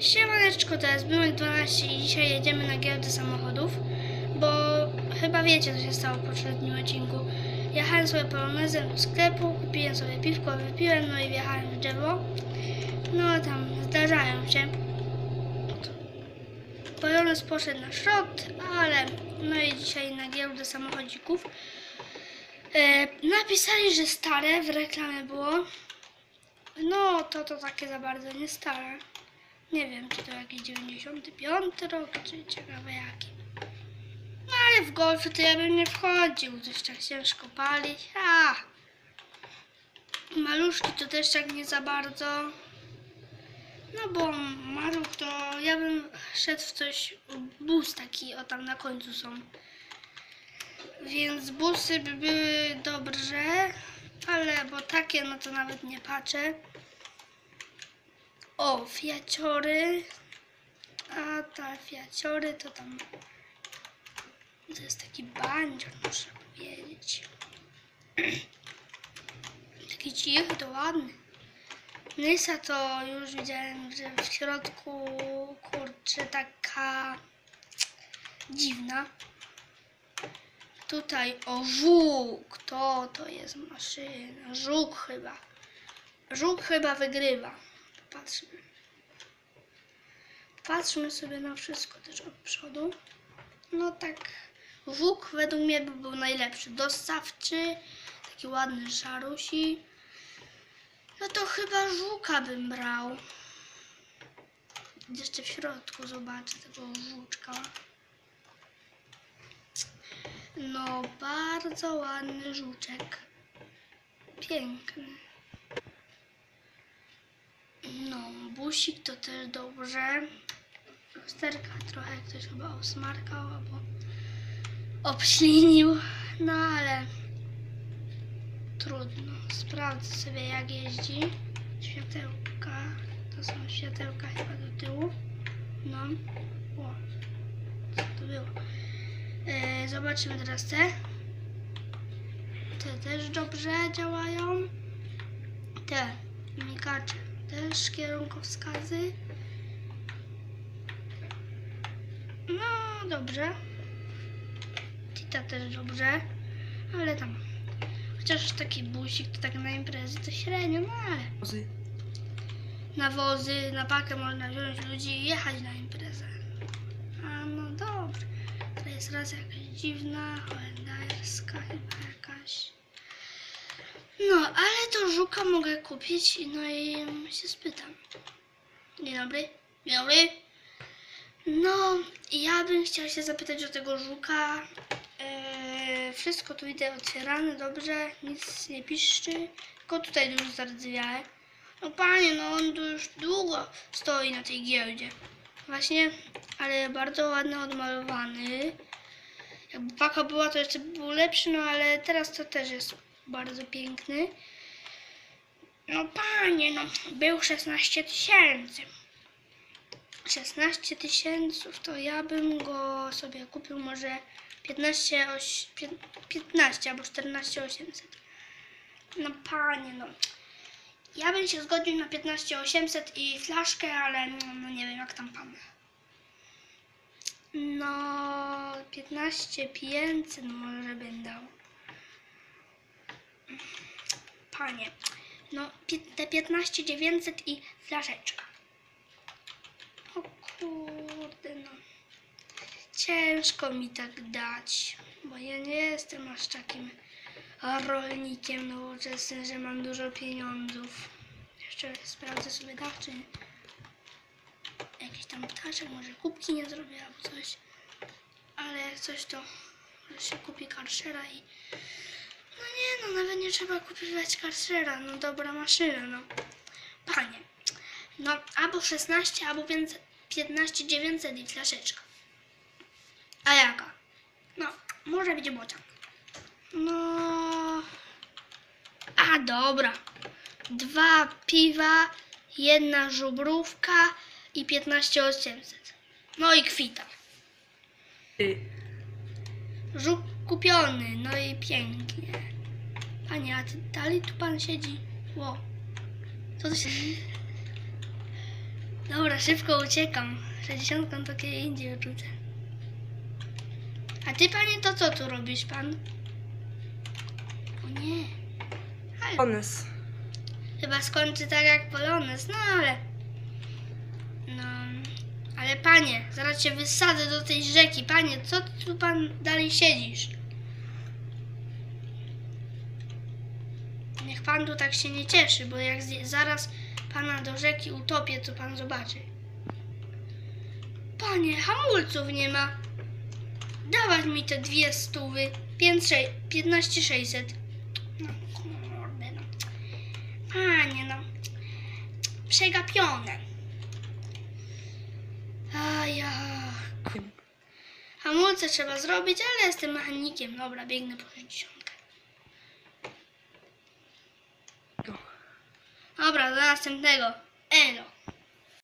Siemaneczko, to jest Byłek 12 i dzisiaj jedziemy na giełdę samochodów, bo chyba wiecie co się stało w poprzednim odcinku. Jechałem sobie polonezem do sklepu, kupiłem sobie piwko, wypiłem, no i wjechałem w drzewo. No tam zdarzają się. Polonez poszedł na szrot, ale no i dzisiaj na giełdę samochodzików. E, napisali, że stare, w reklamie było. No to to takie za bardzo nie stare. Nie wiem, czy to jakiś 95 rok, czy ciekawe jaki. No ale w golfy to ja bym nie wchodził, coś tak ciężko palić. A! Maluszki to też tak nie za bardzo. No bo maluch to ja bym szedł w coś, bus taki, o tam na końcu są. Więc busy by były dobrze, ale bo takie no to nawet nie patrzę. O, fiaciory. A ta fiaciory to tam. To jest taki bandzior, muszę powiedzieć. Taki cichy, to ładny. Nysa to już widziałem, że w środku kurczę taka dziwna. Tutaj o żółk, to to jest maszyna. Żółk chyba. Żółk chyba wygrywa. Patrzmy. Patrzmy sobie na wszystko też od przodu. No tak, żółk według mnie by był najlepszy. Dostawczy, taki ładny szarusi. No to chyba żółka bym brał. Jeszcze w środku zobaczę tego żółczka. No, bardzo ładny żółczek. Piękny. No, busik to też dobrze. Lusterka trochę ktoś chyba osmarkał albo obślinił. No ale trudno. Sprawdzę sobie jak jeździ. Światełka. To są światełka chyba do tyłu. No. O. Co to było? E, zobaczymy teraz te. Te też dobrze działają. Też kierunkowskazy. No dobrze. Tita też dobrze. Ale tam. Chociaż taki busik to tak na imprezy to średnio, no ale Wozy. na wozy, na pakę można wziąć ludzi i jechać na imprezę. A no dobrze. To jest raz jakaś dziwna, holenderska chyba jakaś. No, ale to żuka mogę kupić, no i się spytam. Dzień dobry. Dzień dobry. No, ja bym chciała się zapytać o tego żuka. Eee, wszystko tu widzę otwierane, dobrze, nic nie piszczy. Tylko tutaj już zardzewiałe. No panie, no on tu już długo stoi na tej giełdzie. Właśnie, ale bardzo ładny, odmalowany. Jakby paka była, to jeszcze by był lepszy, no ale teraz to też jest bardzo piękny. No panie, no był 16 tysięcy. 16 tysięcy, to ja bym go sobie kupił może 15, oś, pię- 15 albo 14 800. No panie, no. Ja bym się zgodził na 15 800 i flaszkę, ale no, no nie wiem jak tam pan. No 15 500 może bym dał. Panie, no te 15 900 i flaszeczka. O kurde no. Ciężko mi tak dać, bo ja nie jestem aż takim rolnikiem nowoczesnym, że mam dużo pieniądzów. Jeszcze sprawdzę sobie dach, czy jakiś tam ptaszek, może kubki nie zrobię albo coś. Ale coś to się kupi karszera i no nie no, nawet nie trzeba kupować karszera, no dobra maszyna, no. Panie, no albo 16, albo 500, 15 900 i flaszeczka. A jaka? No, może być bocian. No. A dobra. Dwa piwa, jedna żubrówka i 15 800. No i kwita. Y, Żuk kupiony, no i pięknie. Panie, a ty dalej tu pan siedzi? Ło. Co to się... Dobra, szybko uciekam. 60 to kiedy indziej rzucę. A ty, panie, to co tu robisz, pan? O nie. Ale chyba skończy tak jak Polones, no ale... No... Ale panie, zaraz cię wysadzę do tej rzeki. Panie, co tu pan dalej siedzisz? Pan tu tak się nie cieszy, bo jak zaraz pana do rzeki utopię, to pan zobaczy. Panie, hamulców nie ma. Dawać mi te dwie stówy. 15 600. No, kurde, no. Panie, no. Przegapione. A ja. Hamulce trzeba zrobić, ale jestem mechanikiem. Dobra, biegnę po 60. Dobra, do następnego. Elo.